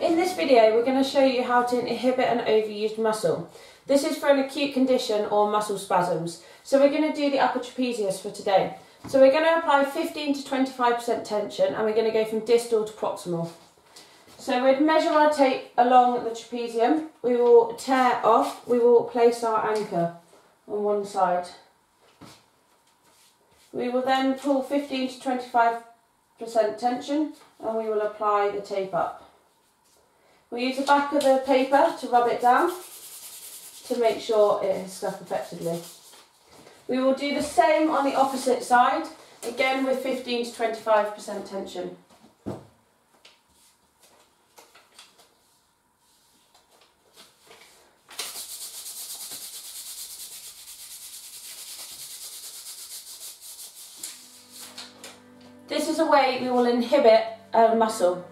In this video we're going to show you how to inhibit an overused muscle. This is for an acute condition or muscle spasms. So we're going to do the upper trapezius for today. So we're going to apply 15 to 25% tension and we're going to go from distal to proximal. So we'd measure our tape along the trapezium, we will tear off, we will place our anchor on one side. We will then pull 15 to 25% tension and we will apply the tape up. We use the back of the paper to rub it down to make sure it is stuck effectively. We will do the same on the opposite side, again with 15 to 25% tension. This is a way we will inhibit a muscle.